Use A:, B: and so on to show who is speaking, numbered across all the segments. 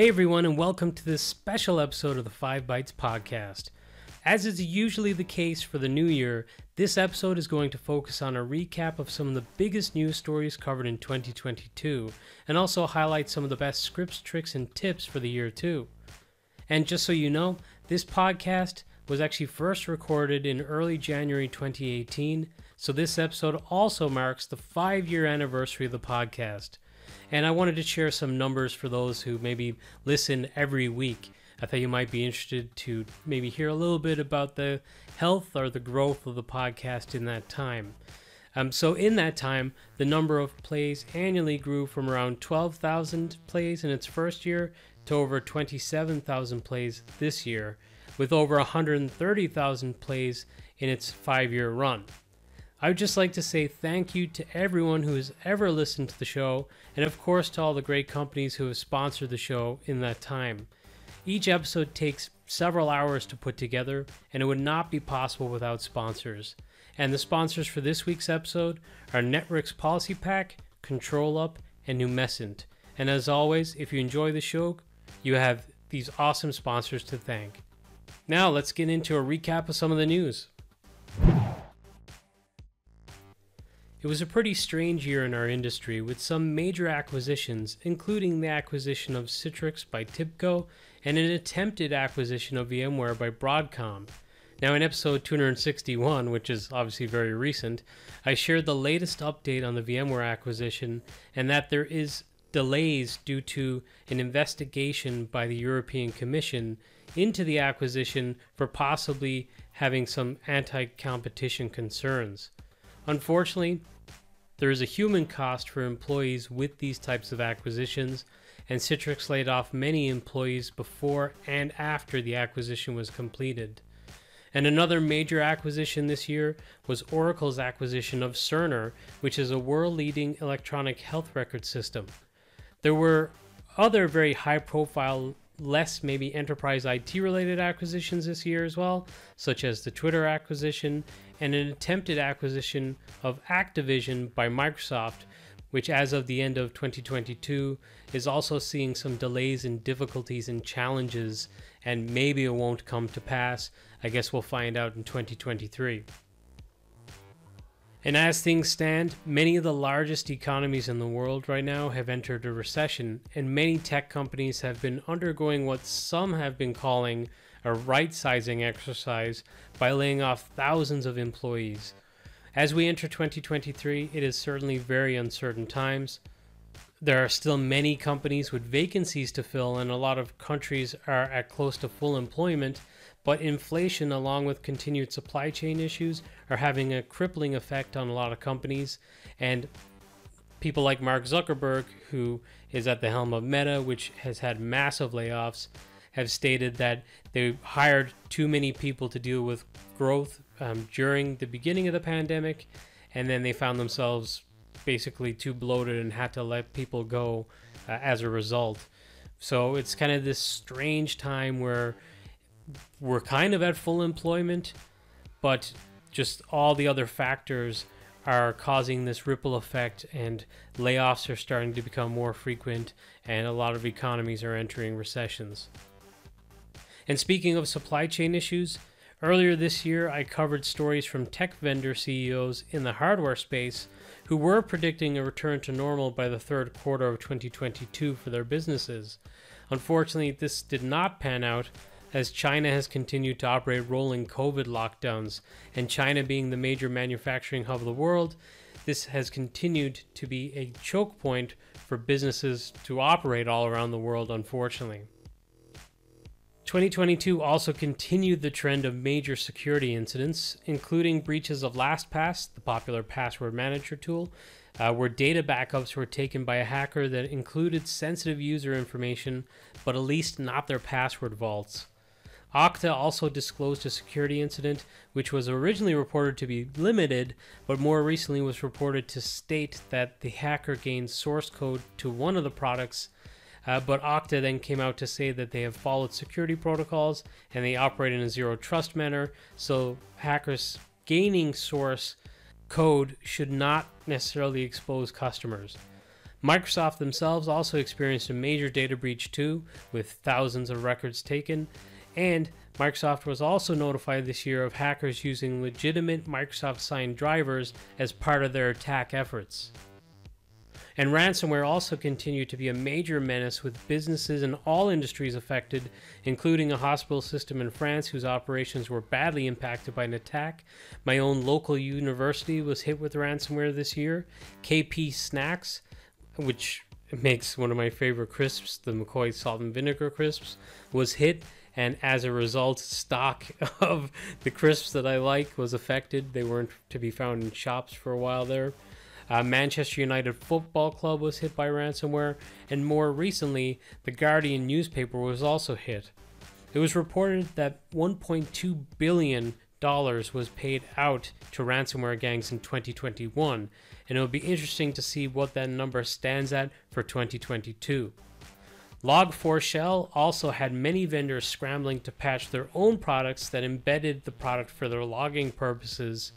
A: Hey everyone, and welcome to this special episode of the 5 Bytes podcast. As is usually the case for the new year, this episode is going to focus on a recap of some of the biggest news stories covered in 2022, and also highlight some of the best scripts, tricks, and tips for the year too. And just so you know, this podcast was actually first recorded in early January 2018, so this episode also marks the five year anniversary of the podcast. And I wanted to share some numbers for those who maybe listen every week. I thought you might be interested to maybe hear a little bit about the health or the growth of the podcast in that time. Um, so, in that time, the number of plays annually grew from around 12,000 plays in its first year to over 27,000 plays this year, with over 130,000 plays in its five year run. I would just like to say thank you to everyone who has ever listened to the show, and of course to all the great companies who have sponsored the show in that time. Each episode takes several hours to put together, and it would not be possible without sponsors. And the sponsors for this week's episode are Netwrix Policy Pack, ControlUp, and Numecent. And as always, if you enjoy the show, you have these awesome sponsors to thank. Now let's get into a recap of some of the news. It was a pretty strange year in our industry with some major acquisitions, including the acquisition of Citrix by TIBCO and an attempted acquisition of VMware by Broadcom. Now, in episode 261, which is obviously very recent, I shared the latest update on the VMware acquisition and that there is delays due to an investigation by the European Commission into the acquisition for possibly having some anti competition concerns. Unfortunately, there is a human cost for employees with these types of acquisitions, and Citrix laid off many employees before and after the acquisition was completed. And another major acquisition this year was Oracle's acquisition of Cerner, which is a world leading electronic health record system. There were other very high profile less maybe enterprise IT related acquisitions this year as well, such as the Twitter acquisition and an attempted acquisition of Activision by Microsoft, which as of the end of 2022 is also seeing some delays and difficulties and challenges, and maybe it won't come to pass. I guess we'll find out in 2023. And as things stand, many of the largest economies in the world right now have entered a recession, and many tech companies have been undergoing what some have been calling a right sizing exercise by laying off thousands of employees. As we enter 2023, it is certainly very uncertain times. There are still many companies with vacancies to fill, and a lot of countries are at close to full employment but inflation, along with continued supply chain issues, are having a crippling effect on a lot of companies. And people like Mark Zuckerberg, who is at the helm of Meta, which has had massive layoffs, have stated that they hired too many people to deal with growth um, during the beginning of the pandemic, and then they found themselves basically too bloated and had to let people go uh, as a result. So it's kind of this strange time where we're kind of at full employment, but just all the other factors are causing this ripple effect, and layoffs are starting to become more frequent, and a lot of economies are entering recessions. And speaking of supply chain issues, earlier this year I covered stories from tech vendor CEOs in the hardware space who were predicting a return to normal by the third quarter of 2022 for their businesses. Unfortunately, this did not pan out as China has continued to operate rolling COVID lockdowns, and China being the major manufacturing hub of the world, this has continued to be a choke point for businesses to operate all around the world, unfortunately. 2022 also continued the trend of major security incidents, including breaches of LastPass, the popular password manager tool, uh, where data backups were taken by a hacker that included sensitive user information, but at least not their password vaults. Okta also disclosed a security incident which was originally reported to be limited, but more recently was reported to state that the hacker gained source code to one of the products. Uh, but Okta then came out to say that they have followed security protocols and they operate in a zero trust manner, so hackers gaining source code should not necessarily expose customers. Microsoft themselves also experienced a major data breach too, with thousands of records taken, and Microsoft was also notified this year of hackers using legitimate Microsoft signed drivers as part of their attack efforts. And ransomware also continued to be a major menace with businesses in all industries affected, including a hospital system in France whose operations were badly impacted by an attack. My own local university was hit with ransomware this year. KP Snacks, which makes one of my favorite crisps, the McCoy salt and vinegar crisps, was hit. And as a result, stock of the crisps that I like was affected. They weren't to be found in shops for a while there. Uh, Manchester United Football Club was hit by ransomware, and more recently, the Guardian newspaper was also hit. It was reported that 1.2 billion dollars was paid out to ransomware gangs in 2021, and it will be interesting to see what that number stands at for 2022. Log4Shell also had many vendors scrambling to patch their own products that embedded the product for their logging purposes.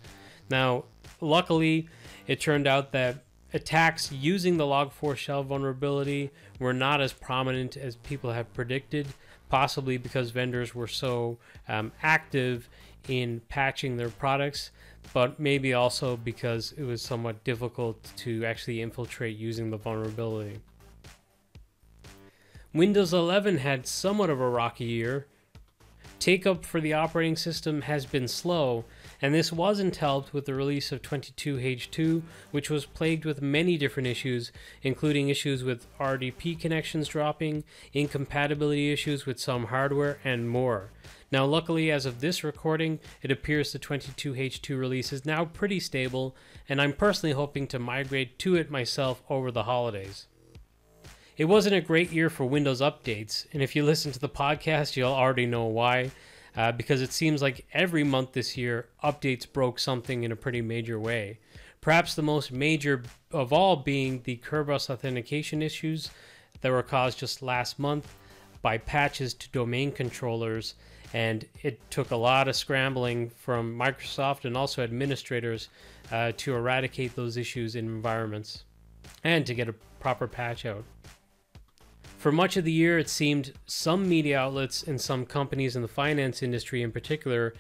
A: Now, luckily, it turned out that attacks using the Log4Shell vulnerability were not as prominent as people have predicted, possibly because vendors were so um, active in patching their products, but maybe also because it was somewhat difficult to actually infiltrate using the vulnerability. Windows 11 had somewhat of a rocky year. Take up for the operating system has been slow, and this wasn't helped with the release of 22H2, which was plagued with many different issues, including issues with RDP connections dropping, incompatibility issues with some hardware, and more. Now, luckily, as of this recording, it appears the 22H2 release is now pretty stable, and I'm personally hoping to migrate to it myself over the holidays. It wasn't a great year for Windows updates, and if you listen to the podcast, you'll already know why uh, because it seems like every month this year, updates broke something in a pretty major way. Perhaps the most major of all being the Kerberos authentication issues that were caused just last month by patches to domain controllers. And it took a lot of scrambling from Microsoft and also administrators uh, to eradicate those issues in environments and to get a proper patch out. For much of the year, it seemed some media outlets and some companies in the finance industry in particular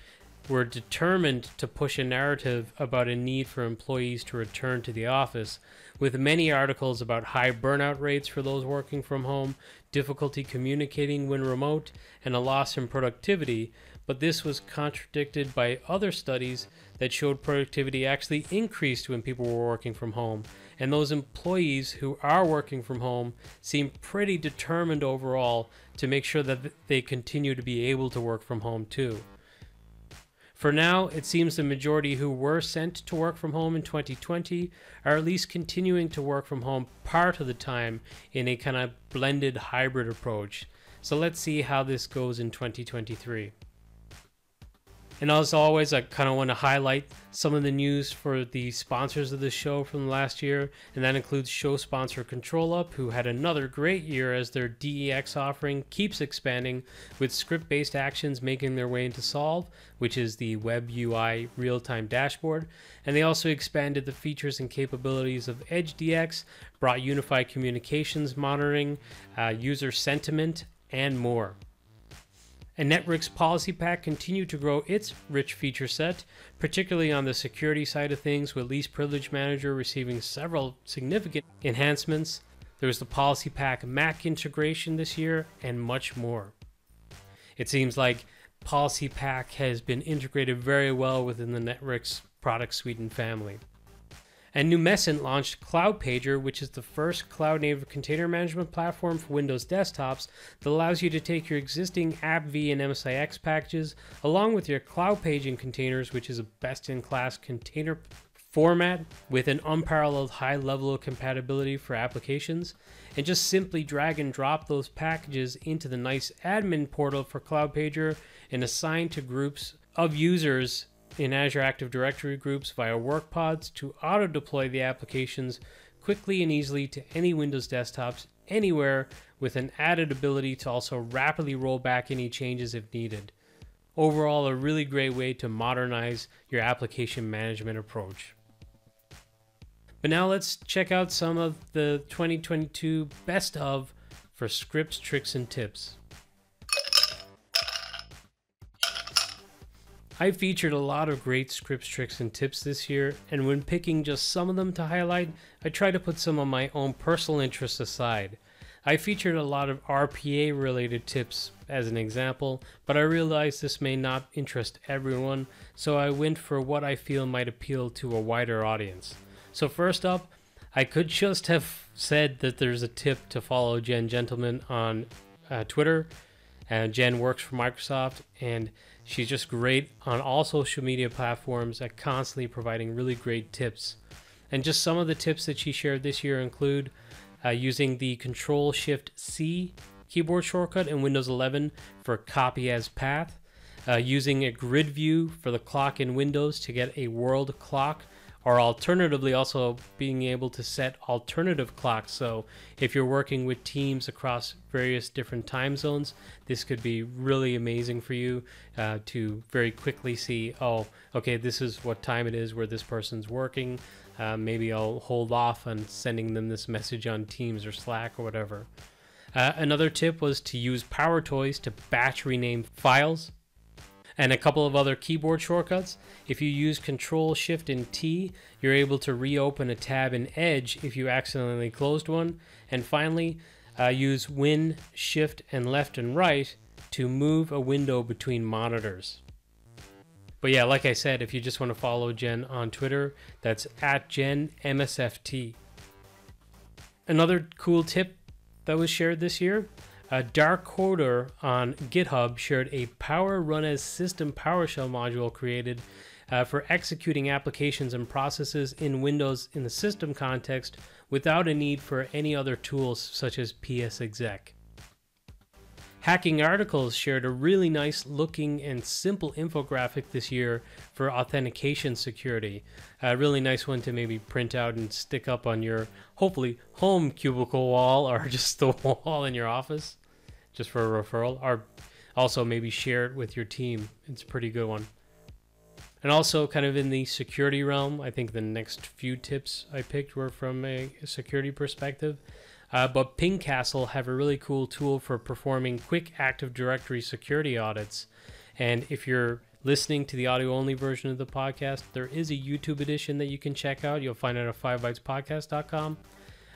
A: were determined to push a narrative about a need for employees to return to the office, with many articles about high burnout rates for those working from home, difficulty communicating when remote, and a loss in productivity. But this was contradicted by other studies that showed productivity actually increased when people were working from home, and those employees who are working from home seem pretty determined overall to make sure that they continue to be able to work from home too. For now, it seems the majority who were sent to work from home in 2020 are at least continuing to work from home part of the time in a kind of blended hybrid approach. So let's see how this goes in 2023. And as always, I kind of want to highlight some of the news for the sponsors of the show from last year, and that includes show sponsor ControlUp, who had another great year as their DEX offering keeps expanding, with script based actions making their way into Solve, which is the web UI real time dashboard. And they also expanded the features and capabilities of EdgeDX, brought unified communications monitoring, uh, user sentiment, and more. And Netwrix Policy Pack continued to grow its rich feature set, particularly on the security side of things, with Least Privilege Manager receiving several significant enhancements. There was the PolicyPak Mac integration this year, and much more. It seems like PolicyPak has been integrated very well within the Netwrix product suite and family. And Numecent launched CloudPager, which is the first cloud native container management platform for Windows desktops that allows you to take your existing AppV and MSIX packages along with your cloud paging containers, which is a best in class container format with an unparalleled high level of compatibility for applications, and just simply drag and drop those packages into the nice admin portal for CloudPager and assign to groups of users in Azure Active Directory groups via WorkPods to auto deploy the applications quickly and easily to any Windows desktops anywhere with an added ability to also rapidly roll back any changes if needed. Overall, a really great way to modernize your application management approach. But now let's check out some of the 2022 best of for scripts, tricks, and tips. I featured a lot of great scripts, tricks, and tips this year, and when picking just some of them to highlight, I try to put some of my own personal interests aside. I featured a lot of RPA related tips as an example, but I realized this may not interest everyone, so I went for what I feel might appeal to a wider audience. So, first up, I could just have said that there's a tip to follow Jen Gentleman on uh, Twitter. Uh, Jen works for Microsoft and she's just great on all social media platforms at constantly providing really great tips. And just some of the tips that she shared this year include uh, using the Control Shift C keyboard shortcut in Windows 11 for copy as path, uh, using a grid view for the clock in Windows to get a world clock, or alternatively, also being able to set alternative clocks. So, if you're working with teams across various different time zones, this could be really amazing for you uh, to very quickly see oh, okay, this is what time it is where this person's working. Uh, maybe I'll hold off on sending them this message on Teams or Slack or whatever. Uh, another tip was to use PowerToys to batch rename files. And a couple of other keyboard shortcuts. If you use Control Shift and T, you're able to reopen a tab in Edge if you accidentally closed one. And finally, uh, use Win, Shift, and Left and Right to move a window between monitors. But yeah, like I said, if you just want to follow Jen on Twitter, that's at JenMSFT. Another cool tip that was shared this year a Dark Coder on GitHub shared a Power Run as System PowerShell module created uh, for executing applications and processes in Windows in the system context without a need for any other tools such as PsExec. Hacking Articles shared a really nice looking and simple infographic this year for authentication security. A really nice one to maybe print out and stick up on your hopefully home cubicle wall or just the wall in your office, just for a referral. Or also maybe share it with your team. It's a pretty good one. And also, kind of in the security realm, I think the next few tips I picked were from a security perspective. Uh, but Pingcastle have a really cool tool for performing quick Active Directory security audits. And if you're listening to the audio only version of the podcast, there is a YouTube edition that you can check out. You'll find it at 5bytespodcast.com.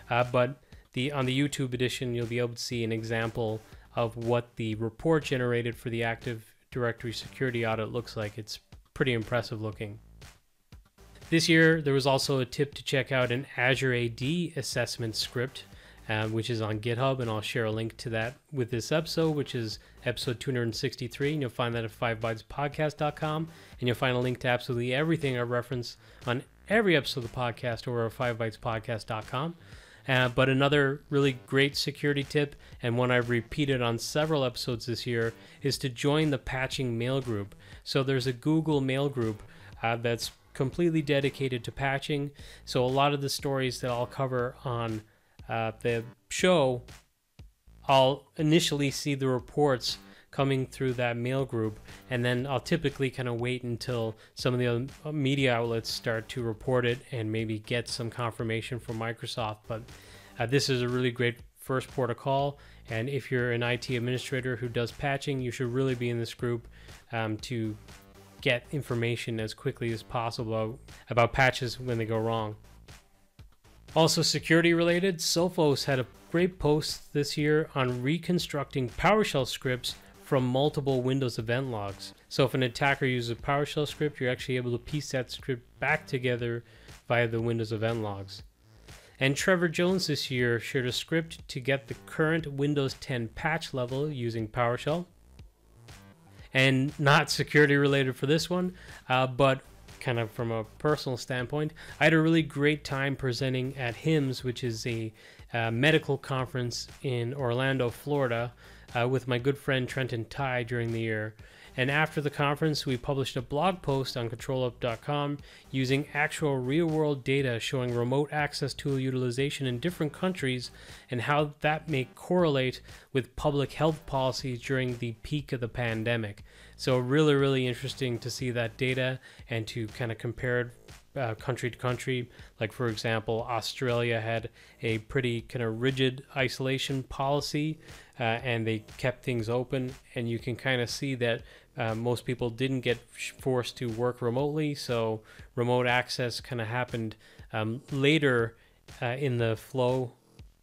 A: Uh, but the on the YouTube edition, you'll be able to see an example of what the report generated for the Active Directory security audit looks like. It's pretty impressive looking. This year, there was also a tip to check out an Azure AD assessment script uh, which is on GitHub, and I'll share a link to that with this episode, which is episode 263. And you'll find that at 5bytespodcast.com, and you'll find a link to absolutely everything I reference on every episode of the podcast over at 5bytespodcast.com. Uh, but another really great security tip, and one I've repeated on several episodes this year, is to join the patching mail group. So there's a Google mail group uh, that's completely dedicated to patching. So a lot of the stories that I'll cover on uh, the show, I'll initially see the reports coming through that mail group, and then I'll typically kind of wait until some of the other uh, media outlets start to report it and maybe get some confirmation from Microsoft. But uh, this is a really great first port of call, and if you're an IT administrator who does patching, you should really be in this group um, to get information as quickly as possible about patches when they go wrong. Also, security related, Sophos had a great post this year on reconstructing PowerShell scripts from multiple Windows event logs. So, if an attacker uses a PowerShell script, you're actually able to piece that script back together via the Windows event logs. And Trevor Jones this year shared a script to get the current Windows 10 patch level using PowerShell. And not security related for this one, uh, but kind of from a personal standpoint, I had a really great time presenting at HIMSS, which is a uh, medical conference in Orlando, Florida, uh, with my good friend Trentent Tye during the year. And after the conference, we published a blog post on controlup.com using actual real world data showing remote access tool utilization in different countries and how that may correlate with public health policies during the peak of the pandemic. So, really, really interesting to see that data and to kind of compare it uh, country to country. Like, for example, Australia had a pretty kind of rigid isolation policy and they kept things open. And you can kind of see that uh, most people didn't get forced to work remotely. So, remote access kind of happened um, later uh, in the flow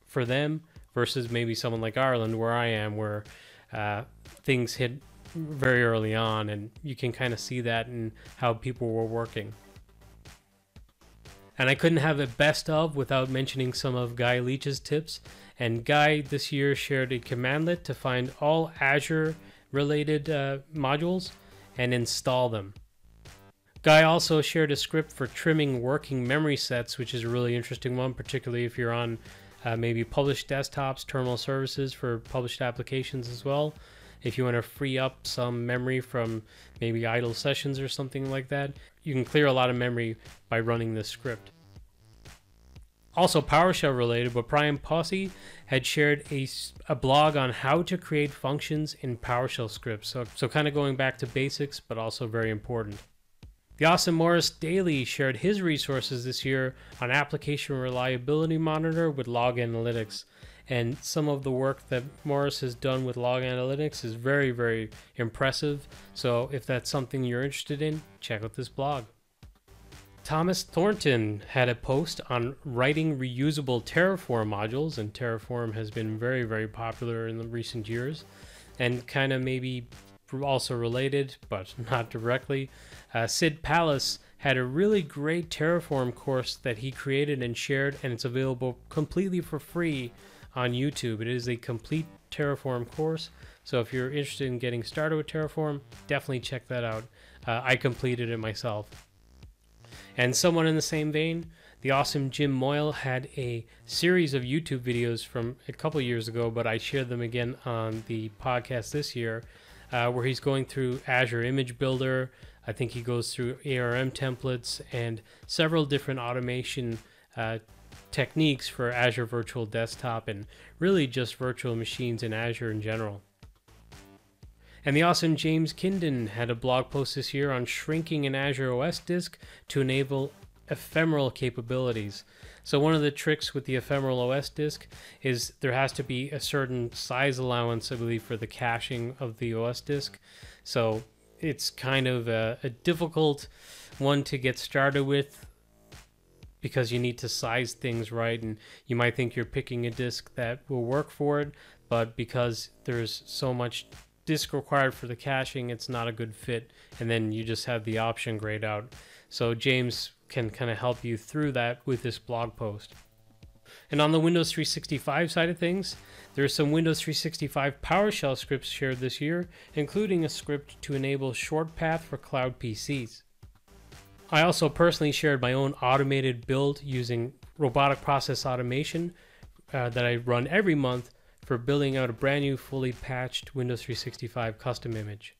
A: for them versus maybe someone like Ireland, where I am, where uh, things hit very early on, and you can kind of see that in how people were working. And I couldn't have a best of without mentioning some of Guy Leech's tips. And Guy this year shared a cmdlet to find all Azure related uh, modules and install them. Guy also shared a script for trimming working memory sets, which is a really interesting one, particularly if you're on uh, maybe published desktops, terminal services for published applications as well if you want to free up some memory from maybe idle sessions or something like that, you can clear a lot of memory by running this script. Also PowerShell related, but Brien Posey had shared a, a blog on how to create functions in PowerShell scripts. So, so kind of going back to basics, but also very important. The Austin Morris Daily shared his resources this year on Application Reliability Monitor with Log Analytics and some of the work that Morris has done with log analytics is very, very impressive. So if that's something you're interested in, check out this blog. Thomas Thornton had a post on writing reusable Terraform modules, and Terraform has been very, very popular in the recent years, and kind of maybe also related, but not directly. Uh, Sid Palas had a really great Terraform course that he created and shared, and it's available completely for free on YouTube. It is a complete Terraform course. So if you're interested in getting started with Terraform, definitely check that out. Uh, I completed it myself. And someone in the same vein, the awesome Jim Moyle had a series of YouTube videos from a couple years ago, but I shared them again on the podcast this year, uh, where he's going through Azure Image Builder. I think he goes through ARM templates and several different automation uh, techniques for Azure Virtual Desktop and really just virtual machines in Azure in general. And the awesome James Kindon had a blog post this year on shrinking an Azure OS disk to enable ephemeral capabilities. So one of the tricks with the ephemeral OS disk is there has to be a certain size allowance, I believe, for the caching of the OS disk. So it's kind of a, a difficult one to get started with because you need to size things right and you might think you're picking a disk that will work for it but because there's so much disk required for the caching it's not a good fit and then you just have the option grayed out. So james can kind of help you through that with this blog post. And on the windows 365 side of things there are some windows 365 powershell scripts shared this year including a script to enable short path for cloud pcs I also personally shared my own automated build using robotic process automation uh, that I run every month for building out a brand new fully patched Windows 365 custom image.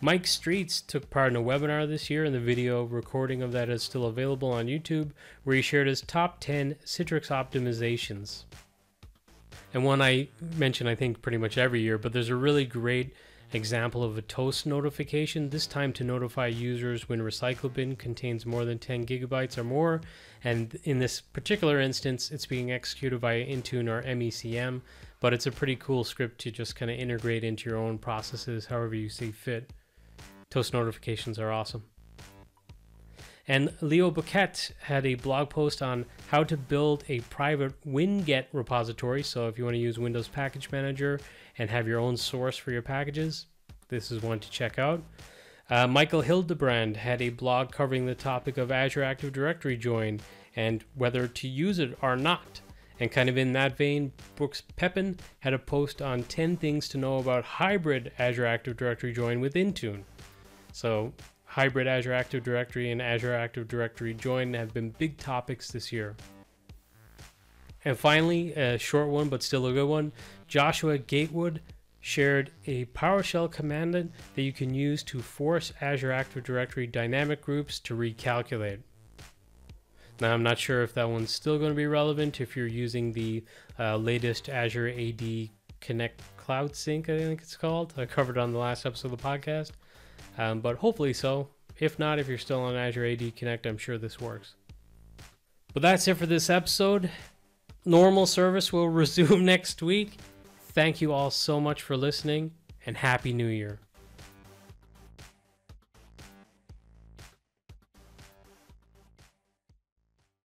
A: Mike Streets took part in a webinar this year, and the video recording of that is still available on YouTube, where he shared his top 10 Citrix optimizations. And one I mention, I think, pretty much every year, but there's a really great Example of a toast notification, this time to notify users when recycle bin contains more than 10 gigabytes or more. And in this particular instance, it's being executed via Intune or MECM, but it's a pretty cool script to just kind of integrate into your own processes however you see fit. Toast notifications are awesome. And Leo Bouquet had a blog post on how to build a private Winget repository. So if you want to use Windows Package Manager and have your own source for your packages, this is one to check out. Uh, Michael Hildebrand had a blog covering the topic of Azure Active Directory join and whether to use it or not. And kind of in that vein, Brooks Peppin had a post on 10 things to know about hybrid Azure Active Directory join with Intune. So, hybrid Azure Active Directory and Azure Active Directory join have been big topics this year. And finally, a short one but still a good one Joshua Gatewood shared a PowerShell command that you can use to force Azure Active Directory dynamic groups to recalculate. Now, I'm not sure if that one's still going to be relevant if you're using the uh, latest Azure AD Connect Cloud Sync, I think it's called. I covered on the last episode of the podcast, um, but hopefully so. If not, if you're still on Azure AD Connect, I'm sure this works. But that's it for this episode. Normal service will resume next week. Thank you all so much for listening and Happy New Year.